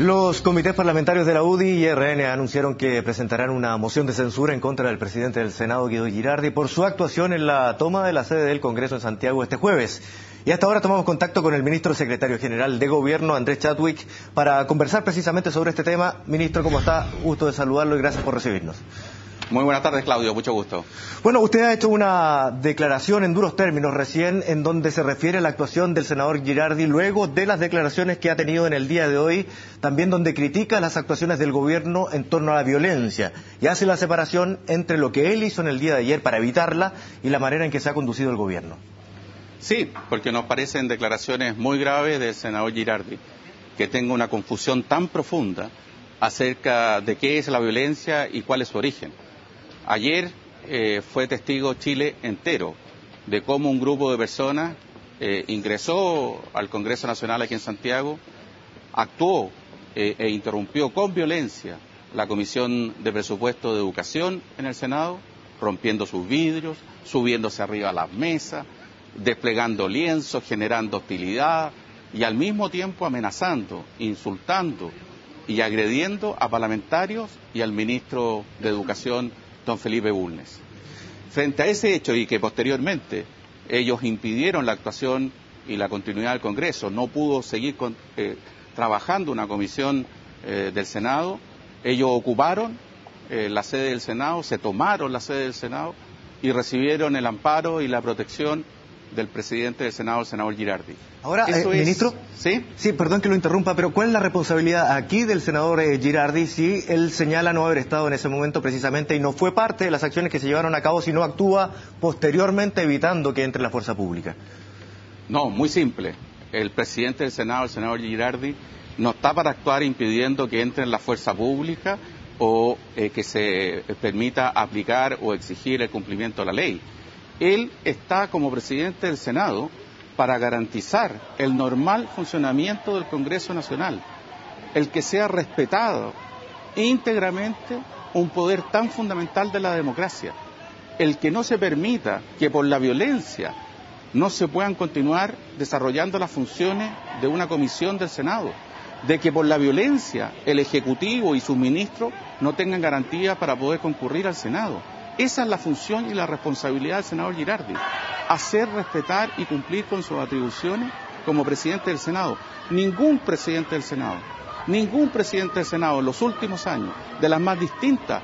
Los comités parlamentarios de la UDI y RN anunciaron que presentarán una moción de censura en contra del presidente del Senado, Guido Girardi, por su actuación en la toma de la sede del Congreso en Santiago este jueves. Y hasta ahora tomamos contacto con el ministro secretario general de Gobierno, Andrés Chadwick, para conversar precisamente sobre este tema. Ministro, ¿cómo está? Gusto de saludarlo y gracias por recibirnos. Muy buenas tardes, Claudio. Mucho gusto. Bueno, usted ha hecho una declaración en duros términos recién en donde se refiere a la actuación del senador Girardi luego de las declaraciones que ha tenido en el día de hoy, también donde critica las actuaciones del gobierno en torno a la violencia y hace la separación entre lo que él hizo en el día de ayer para evitarla y la manera en que se ha conducido el gobierno. Sí, porque nos parecen declaraciones muy graves del senador Girardi, que tenga una confusión tan profunda acerca de qué es la violencia y cuál es su origen. Ayer eh, fue testigo Chile entero de cómo un grupo de personas eh, ingresó al Congreso Nacional aquí en Santiago, actuó eh, e interrumpió con violencia la Comisión de Presupuesto de Educación en el Senado, rompiendo sus vidrios, subiéndose arriba a las mesas, desplegando lienzos, generando hostilidad y al mismo tiempo amenazando, insultando y agrediendo a parlamentarios y al ministro de Educación don Felipe Bulnes. Frente a ese hecho y que posteriormente ellos impidieron la actuación y la continuidad del Congreso, no pudo seguir eh, trabajando una comisión eh, del Senado, ellos ocuparon eh, la sede del Senado, se tomaron la sede del Senado y recibieron el amparo y la protección del presidente del Senado, el senador Girardi. Ahora, eh, ministro, ¿sí? sí, perdón que lo interrumpa, pero ¿cuál es la responsabilidad aquí del senador eh, Girardi si él señala no haber estado en ese momento precisamente y no fue parte de las acciones que se llevaron a cabo, sino actúa posteriormente evitando que entre la fuerza pública? No, muy simple. El presidente del Senado, el senador Girardi, no está para actuar impidiendo que entre en la fuerza pública o eh, que se permita aplicar o exigir el cumplimiento de la ley él está como presidente del Senado para garantizar el normal funcionamiento del Congreso Nacional, el que sea respetado íntegramente un poder tan fundamental de la democracia, el que no se permita que por la violencia no se puedan continuar desarrollando las funciones de una comisión del Senado, de que por la violencia el Ejecutivo y sus ministros no tengan garantía para poder concurrir al Senado esa es la función y la responsabilidad del senador Girardi, hacer respetar y cumplir con sus atribuciones como presidente del Senado. Ningún presidente del Senado, ningún presidente del Senado en los últimos años, de las más distintas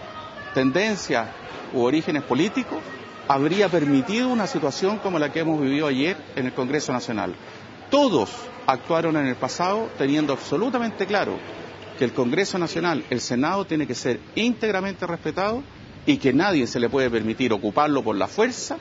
tendencias u orígenes políticos, habría permitido una situación como la que hemos vivido ayer en el Congreso Nacional. Todos actuaron en el pasado teniendo absolutamente claro que el Congreso Nacional, el Senado, tiene que ser íntegramente respetado y que nadie se le puede permitir ocuparlo por la fuerza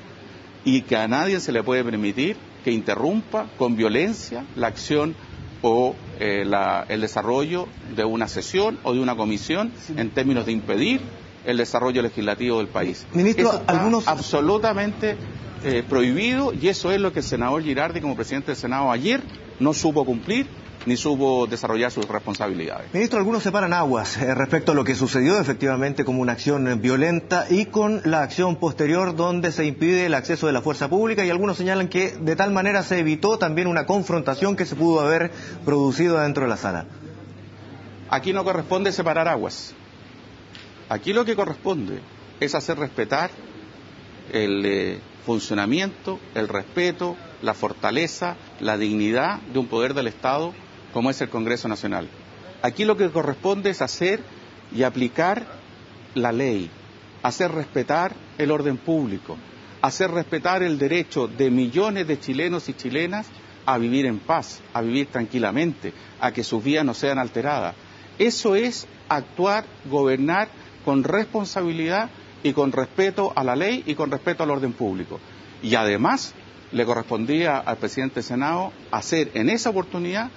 y que a nadie se le puede permitir que interrumpa con violencia la acción o eh, el desarrollo de una sesión o de una comisión en términos de impedir el desarrollo legislativo del país. Ministro, algunos absolutamente eh, prohibido y eso es lo que el senador Girardi como presidente del Senado ayer no supo cumplir ni supo desarrollar sus responsabilidades. Ministro, algunos separan aguas eh, respecto a lo que sucedió efectivamente como una acción violenta y con la acción posterior donde se impide el acceso de la fuerza pública y algunos señalan que de tal manera se evitó también una confrontación que se pudo haber producido dentro de la sala. Aquí no corresponde separar aguas. Aquí lo que corresponde es hacer respetar el eh, funcionamiento, el respeto, la fortaleza, la dignidad de un poder del Estado como es el Congreso Nacional. Aquí lo que corresponde es hacer y aplicar la ley, hacer respetar el orden público, hacer respetar el derecho de millones de chilenos y chilenas a vivir en paz, a vivir tranquilamente, a que sus vidas no sean alteradas. Eso es actuar, gobernar con responsabilidad y con respeto a la ley y con respeto al orden público. Y además le correspondía al presidente del Senado hacer en esa oportunidad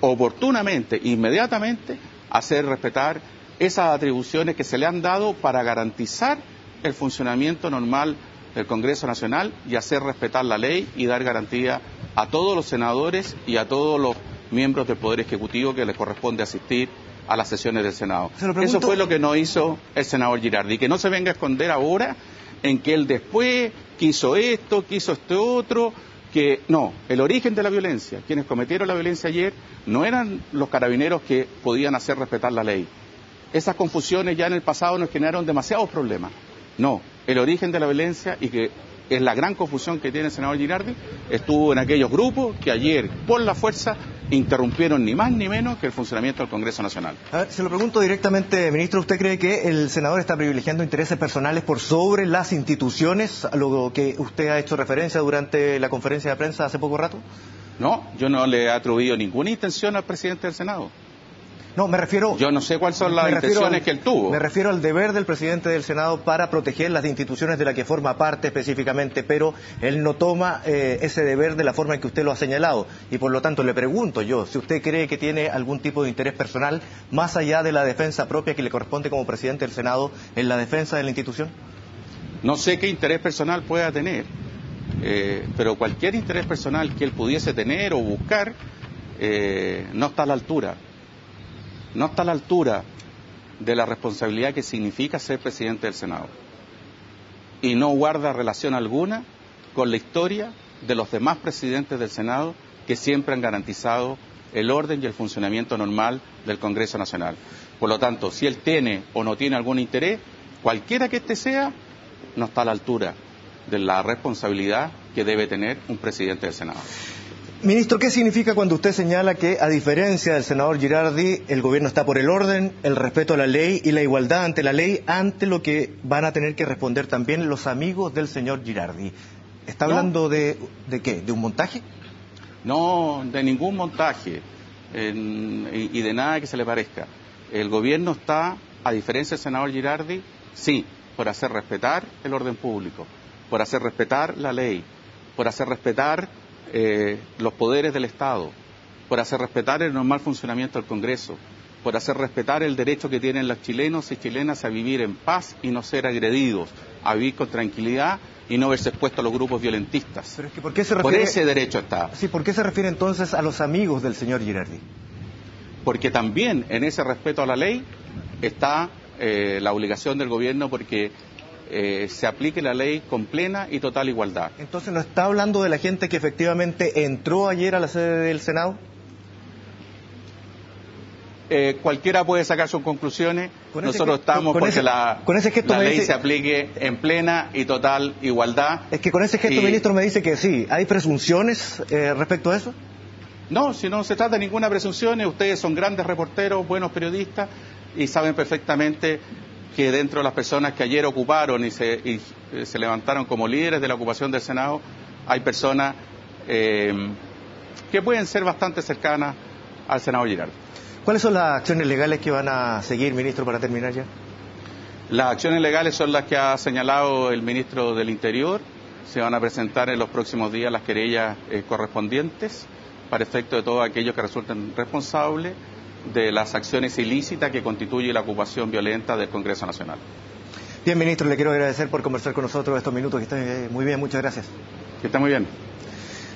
oportunamente, inmediatamente, hacer respetar esas atribuciones que se le han dado para garantizar el funcionamiento normal del Congreso Nacional y hacer respetar la ley y dar garantía a todos los senadores y a todos los miembros del Poder Ejecutivo que les corresponde asistir a las sesiones del Senado. Eso fue lo que no hizo el senador Girardi, que no se venga a esconder ahora en que él después quiso esto, quiso este otro, que no, el origen de la violencia, quienes cometieron la violencia ayer, no eran los carabineros que podían hacer respetar la ley. Esas confusiones ya en el pasado nos generaron demasiados problemas. No, el origen de la violencia y que es la gran confusión que tiene el senador Girardi, estuvo en aquellos grupos que ayer, por la fuerza, interrumpieron ni más ni menos que el funcionamiento del Congreso Nacional. A ver, se lo pregunto directamente, ministro, ¿usted cree que el senador está privilegiando intereses personales por sobre las instituciones, a lo que usted ha hecho referencia durante la conferencia de prensa hace poco rato? No, yo no le he atribuido ninguna intención al presidente del Senado. No, me refiero. Yo no sé cuáles son las intenciones al, que él tuvo. Me refiero al deber del presidente del Senado para proteger las instituciones de las que forma parte específicamente, pero él no toma eh, ese deber de la forma en que usted lo ha señalado. Y por lo tanto le pregunto yo, si usted cree que tiene algún tipo de interés personal más allá de la defensa propia que le corresponde como presidente del Senado en la defensa de la institución. No sé qué interés personal pueda tener, eh, pero cualquier interés personal que él pudiese tener o buscar eh, no está a la altura no está a la altura de la responsabilidad que significa ser presidente del Senado. Y no guarda relación alguna con la historia de los demás presidentes del Senado que siempre han garantizado el orden y el funcionamiento normal del Congreso Nacional. Por lo tanto, si él tiene o no tiene algún interés, cualquiera que éste sea, no está a la altura de la responsabilidad que debe tener un presidente del Senado. Ministro, ¿qué significa cuando usted señala que, a diferencia del senador Girardi, el gobierno está por el orden, el respeto a la ley y la igualdad ante la ley, ante lo que van a tener que responder también los amigos del señor Girardi? ¿Está hablando de, de, qué? ¿De un montaje? No, de ningún montaje en, y, y de nada que se le parezca. El gobierno está, a diferencia del senador Girardi, sí, por hacer respetar el orden público, por hacer respetar la ley, por hacer respetar eh, los poderes del Estado, por hacer respetar el normal funcionamiento del Congreso, por hacer respetar el derecho que tienen los chilenos y chilenas a vivir en paz y no ser agredidos, a vivir con tranquilidad y no verse expuestos a los grupos violentistas. Pero es que ¿por, qué se refiere... por ese derecho está. Sí, ¿por qué se refiere entonces a los amigos del señor Girardi? Porque también en ese respeto a la ley está eh, la obligación del gobierno porque eh, se aplique la ley con plena y total igualdad. Entonces, ¿no está hablando de la gente que efectivamente entró ayer a la sede del Senado? Eh, cualquiera puede sacar sus conclusiones. Con Nosotros estamos con porque ese, la, con ese gesto la ley dice... se aplique en plena y total igualdad. Es que con ese gesto, y... ministro, me dice que sí. ¿Hay presunciones eh, respecto a eso? No, si no se trata de ninguna presunción, ustedes son grandes reporteros, buenos periodistas y saben perfectamente que dentro de las personas que ayer ocuparon y se, y eh, se levantaron como líderes de la ocupación del Senado, hay personas eh, que pueden ser bastante cercanas al senador Girardi. ¿Cuáles son las acciones legales que van a seguir, ministro, para terminar ya? Las acciones legales son las que ha señalado el ministro del Interior. Se van a presentar en los próximos días las querellas eh, correspondientes para efecto de todos aquellos que resulten responsables de las acciones ilícitas que constituye la ocupación violenta del Congreso Nacional. Bien, ministro, le quiero agradecer por conversar con nosotros estos minutos. Que esté muy bien, muchas gracias. Que esté muy bien.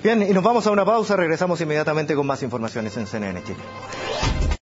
Bien, y nos vamos a una pausa. Regresamos inmediatamente con más informaciones en CNN Chile.